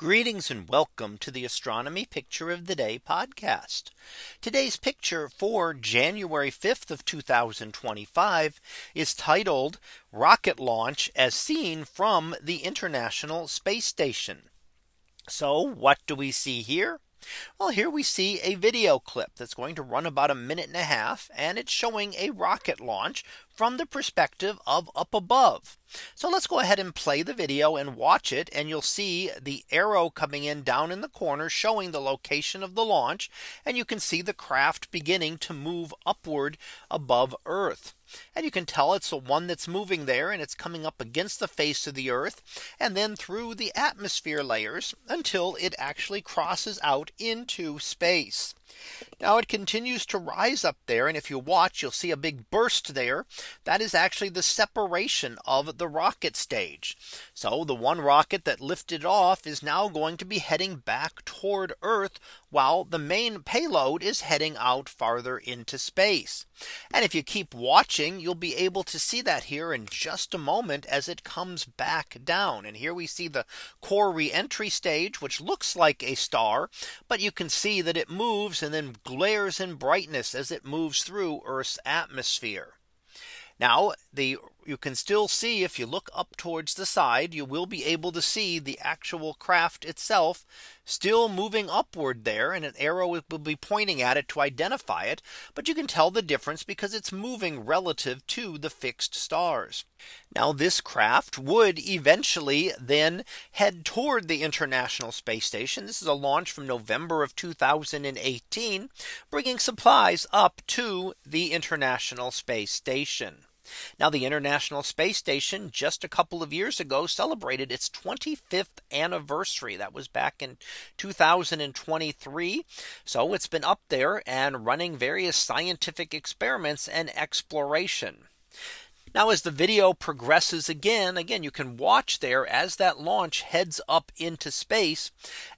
Greetings and welcome to the Astronomy Picture of the Day podcast. Today's picture for January 5th of 2025 is titled Rocket Launch as seen from the International Space Station. So what do we see here? Well, here we see a video clip that's going to run about a minute and a half and it's showing a rocket launch from the perspective of up above. So let's go ahead and play the video and watch it and you'll see the arrow coming in down in the corner showing the location of the launch and you can see the craft beginning to move upward above Earth. And you can tell it's the one that's moving there and it's coming up against the face of the earth and then through the atmosphere layers until it actually crosses out into space. Now it continues to rise up there. And if you watch, you'll see a big burst there. That is actually the separation of the rocket stage. So the one rocket that lifted off is now going to be heading back toward Earth while the main payload is heading out farther into space. And if you keep watching, you'll be able to see that here in just a moment as it comes back down. And here we see the core reentry stage, which looks like a star, but you can see that it moves and then glares in brightness as it moves through Earth's atmosphere. Now the you can still see if you look up towards the side, you will be able to see the actual craft itself still moving upward there and an arrow will be pointing at it to identify it. But you can tell the difference because it's moving relative to the fixed stars. Now this craft would eventually then head toward the International Space Station. This is a launch from November of 2018, bringing supplies up to the International Space Station. Now the International Space Station just a couple of years ago celebrated its 25th anniversary. That was back in 2023. So it's been up there and running various scientific experiments and exploration. Now as the video progresses again, again, you can watch there as that launch heads up into space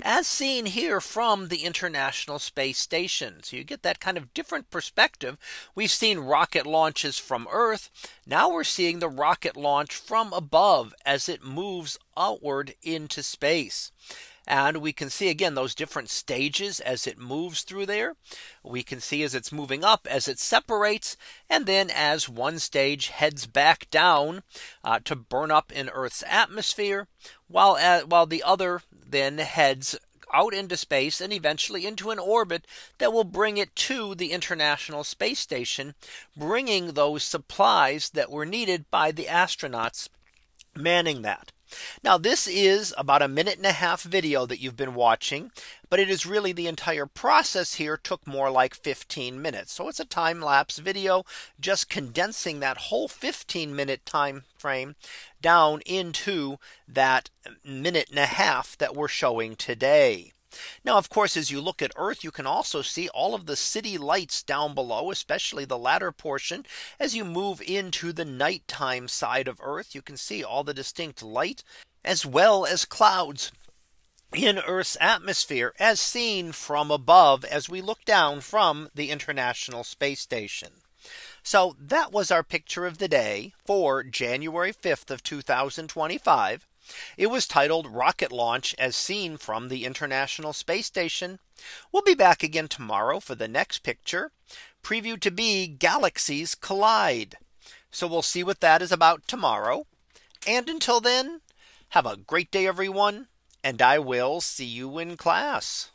as seen here from the International Space Station. So you get that kind of different perspective. We've seen rocket launches from Earth. Now we're seeing the rocket launch from above as it moves outward into space. And we can see again those different stages as it moves through there. We can see as it's moving up as it separates. And then as one stage heads back down uh, to burn up in Earth's atmosphere, while uh, while the other then heads out into space and eventually into an orbit that will bring it to the International Space Station, bringing those supplies that were needed by the astronauts manning that. Now this is about a minute and a half video that you've been watching. But it is really the entire process here took more like 15 minutes. So it's a time lapse video just condensing that whole 15 minute time frame down into that minute and a half that we're showing today. Now, of course, as you look at Earth, you can also see all of the city lights down below, especially the latter portion. As you move into the nighttime side of Earth, you can see all the distinct light as well as clouds in Earth's atmosphere as seen from above as we look down from the International Space Station. So that was our picture of the day for January 5th of 2025. It was titled Rocket Launch as seen from the International Space Station. We'll be back again tomorrow for the next picture preview to be galaxies collide. So we'll see what that is about tomorrow. And until then, have a great day, everyone. And I will see you in class.